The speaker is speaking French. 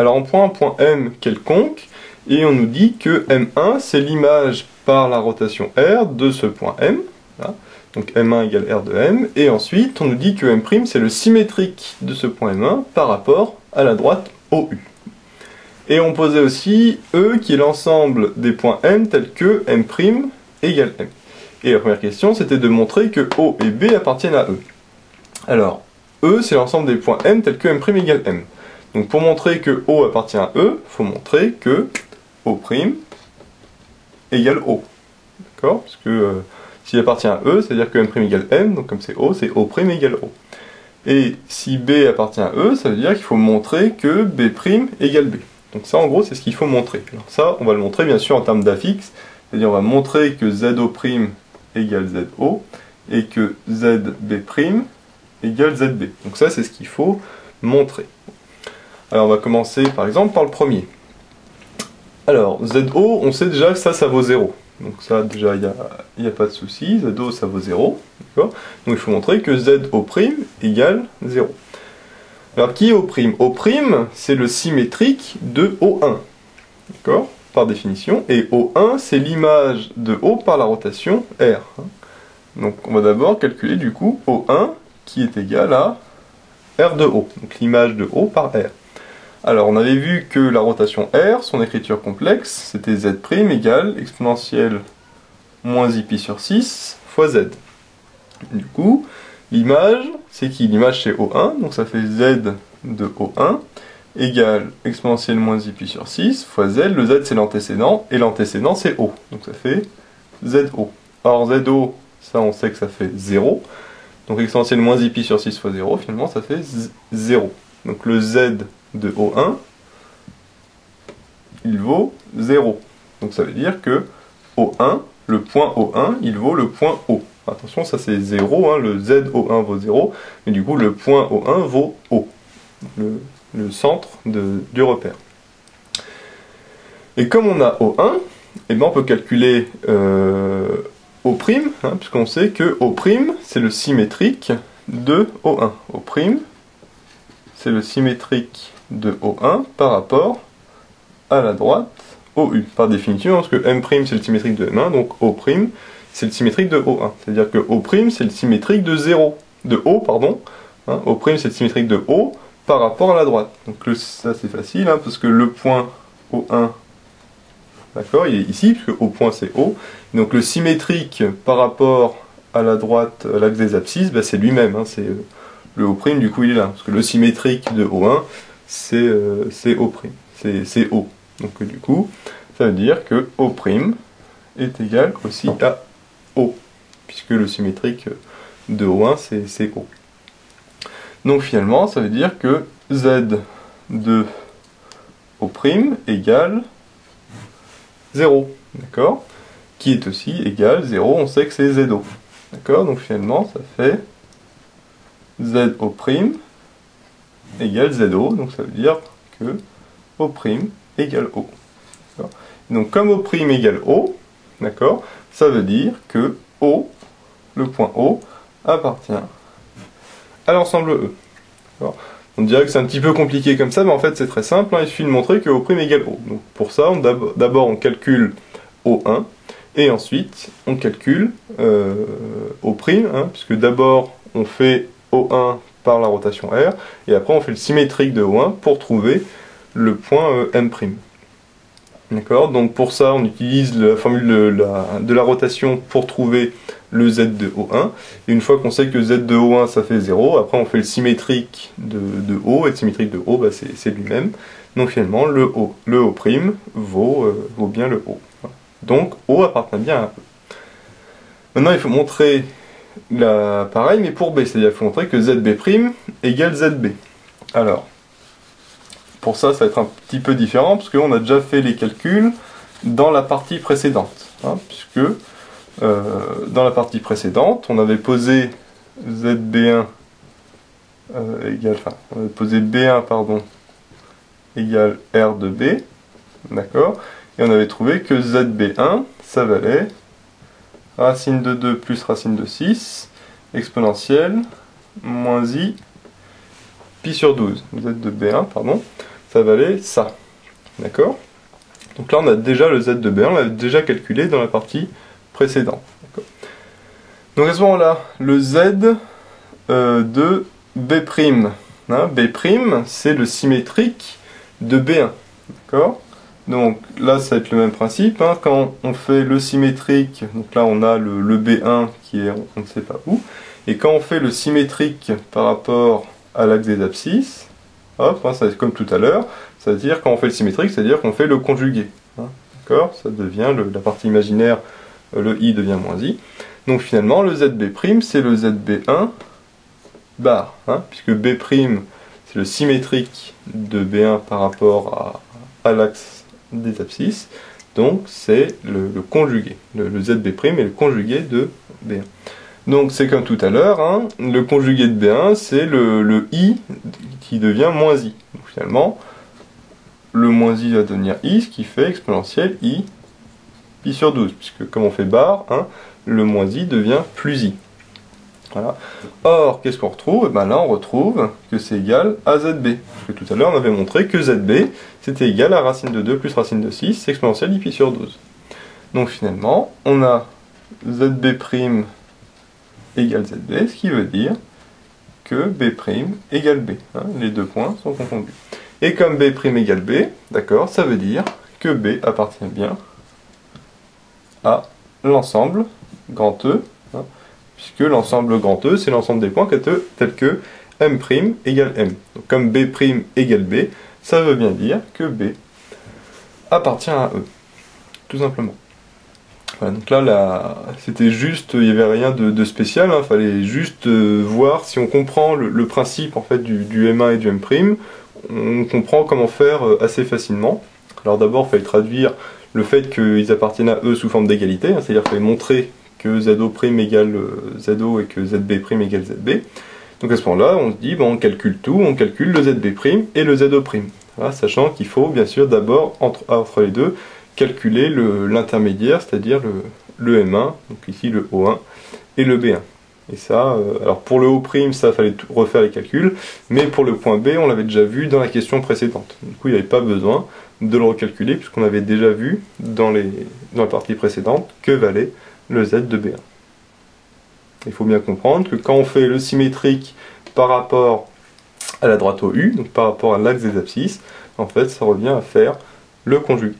Alors on prend un point M quelconque, et on nous dit que M1 c'est l'image par la rotation R de ce point M. Donc M1 égale R de M, et ensuite on nous dit que M' c'est le symétrique de ce point M1 par rapport à la droite OU. Et on posait aussi E qui est l'ensemble des points M tels que M' égale M. Et la première question c'était de montrer que O et B appartiennent à E. Alors, E c'est l'ensemble des points M tels que M' égale M. Donc pour montrer que O appartient à E, il faut montrer que O' égale O. D'accord? Parce que euh, s'il appartient à E, c'est-à-dire que M' égale M, donc comme c'est O, c'est O' égale O. Et si B appartient à E, ça veut dire qu'il faut montrer que B' égale B. Donc ça, en gros, c'est ce qu'il faut montrer. Alors ça, on va le montrer bien sûr en termes d'affixe, c'est-à-dire on va montrer que ZO' égale ZO et que ZB' égale ZB. Donc ça, c'est ce qu'il faut montrer. Alors on va commencer par exemple par le premier. Alors, ZO, on sait déjà que ça, ça vaut 0. Donc ça, déjà, il n'y a, a, pas de souci. ZO, ça vaut 0. Donc il faut montrer que ZO' égale 0. Alors qui est O'? O', c'est le symétrique de O1. D'accord? Par définition. Et O1, c'est l'image de O par la rotation R. Donc on va d'abord calculer du coup O1 qui est égal à R de O. Donc l'image de O par R. Alors on avait vu que la rotation R, son écriture complexe, c'était Z' égale exponentielle moins pi sur 6 fois Z. Du coup, l'image, c'est qui? L'image c'est O1, donc ça fait Z de O1 égale exponentielle moins pi sur 6 fois Z, le Z c'est l'antécédent, et l'antécédent c'est O, donc ça fait ZO. Or ZO, ça on sait que ça fait 0, donc exponentielle moins pi sur 6 fois 0, finalement ça fait 0. Donc le Z de O1, il vaut 0. Donc ça veut dire que O1, le point O1, il vaut le point O. Attention, ça c'est 0, hein, le ZO1 vaut 0, mais du coup le point O1 vaut O, le, centre du repère. Et comme on a O1, eh ben on peut calculer euh, O', hein, puisqu'on sait que O' c'est le symétrique de O1. O', c'est le symétrique de O1 par rapport à la droite OU. Par définition, parce que M' c'est le symétrique de M1, donc O' c'est le symétrique de O1. C'est-à-dire que O' c'est le symétrique de 0, de O, pardon. Hein, o' c'est le symétrique de O par rapport à la droite. Donc ça c'est facile, hein, parce que le point O1, d'accord, il est ici, puisque O point c'est O. Donc le symétrique par rapport à la droite, à l'axe des abscisses, bah, c'est lui-même, hein, euh, le O', du coup il est là. Parce que le symétrique de O1, euh, c'est O', c'est O. Donc du coup, ça veut dire que O' est égal aussi à O, puisque le symétrique de O1, c'est O. Donc finalement, ça veut dire que Z de O' égale 0, d'accord? Qui est aussi égal 0, on sait que c'est ZO. D'accord? Donc finalement, ça fait ZO' égale ZO, donc ça veut dire que O' égale O. Donc comme O' égale O, d'accord, ça veut dire que O, le point O, appartient à l'ensemble E. On dirait que c'est un petit peu compliqué comme ça, mais en fait c'est très simple, hein. il suffit de montrer que O' égale O. Donc pour ça, d'abord on calcule O1, et ensuite on calcule euh, O', hein, puisque d'abord on fait O1 par la rotation R, et après on fait le symétrique de O1 pour trouver le point euh, M'. D'accord? Donc pour ça, on utilise la formule de la, rotation pour trouver le Z de O1. Et une fois qu'on sait que Z de O1, ça fait 0, après on fait le symétrique de, O, et le symétrique de O, bah, c'est lui-même. Donc finalement, le O, le O' vaut, euh, vaut bien le O. Donc O appartient bien à E. Maintenant, il faut montrer la, pareil, mais pour B, c'est-à-dire qu'il faut montrer que ZB' égale ZB. Alors, pour ça, ça va être un petit peu différent, parce qu'on a déjà fait les calculs dans la partie précédente. Hein, puisque euh, dans la partie précédente, on avait posé ZB1 euh, égale, enfin, on avait posé B1, pardon, égale R de B, d'accord Et on avait trouvé que ZB1, ça valait racine de 2 plus racine de 6, exponentielle, moins i, pi sur 12, z de b1, pardon. ça valait ça. D'accord? Donc là, on a déjà le z de B1, on l'a déjà calculé dans la partie précédente. Donc à ce moment-là, le z euh, de B', hein, B', c'est le symétrique de B1. D'accord? Donc là, ça va être le même principe. Hein. Quand on fait le symétrique, donc là on a le, B1 qui est on ne sait pas où. Et quand on fait le symétrique par rapport à l'axe des abscisses, hop, hein, ça va comme tout à l'heure, c'est-à-dire quand on fait le symétrique, c'est-à-dire qu'on fait le conjugué. Hein. D'accord? Ça devient la partie imaginaire, euh, le i devient moins i. Donc finalement, le zb' c'est le zb1 bar, puisque b' c'est le symétrique de b1 par rapport à l'axe des abscisses. Donc c'est le, conjugué. Le, ZB' est le conjugué de B1. Donc c'est comme tout à l'heure, hein. le conjugué de B1 c'est le, I qui devient moins I. Donc finalement, le moins I va devenir I, ce qui fait exponentielle I, pi sur 12, puisque comme on fait barre, hein, le moins I devient plus I. Or, qu'est-ce qu'on retrouve? Et eh bien là, on retrouve que c'est égal à ZB. Parce que tout à l'heure, on avait montré que ZB, c'était égal à racine de 2 plus racine de 6, exponentielle pi sur 12. Donc finalement, on a ZB' égale ZB, ce qui veut dire que B' égale B. Hein, les deux points sont confondus. Et comme B' égale B, d'accord, ça veut dire que B appartient bien à l'ensemble grand E puisque l'ensemble grand E, c'est l'ensemble des points tels que M' égale M. Donc comme B' égale B, ça veut bien dire que B appartient à E, tout simplement. donc là, c'était juste, il n'y avait rien de, spécial, il hein. fallait juste euh, voir si on comprend le, principe en fait du, M1 et du M', on comprend comment faire euh, assez facilement. Alors d'abord, il fallait traduire le fait qu'ils appartiennent à E sous forme d'égalité, hein. c'est-à-dire qu'il fallait montrer que ZO' égale euh, ZO et que ZB' égale ZB. Donc à ce moment-là, on se dit, bon, on calcule tout, on calcule le ZB' et le ZO'. sachant qu'il faut bien sûr d'abord, entre, les deux, calculer l'intermédiaire, c'est-à-dire le, le, M1, donc ici le O1, et le B1. Et ça, euh, alors pour le O', ça fallait refaire les calculs, mais pour le point B, on l'avait déjà vu dans la question précédente. Du coup, il n'y avait pas besoin de le recalculer, puisqu'on avait déjà vu dans la partie précédente que valait le z de B1. Il faut bien comprendre que quand on fait le symétrique par rapport à la droite au U, donc par rapport à l'axe des abscisses, en fait ça revient à faire le conjugué.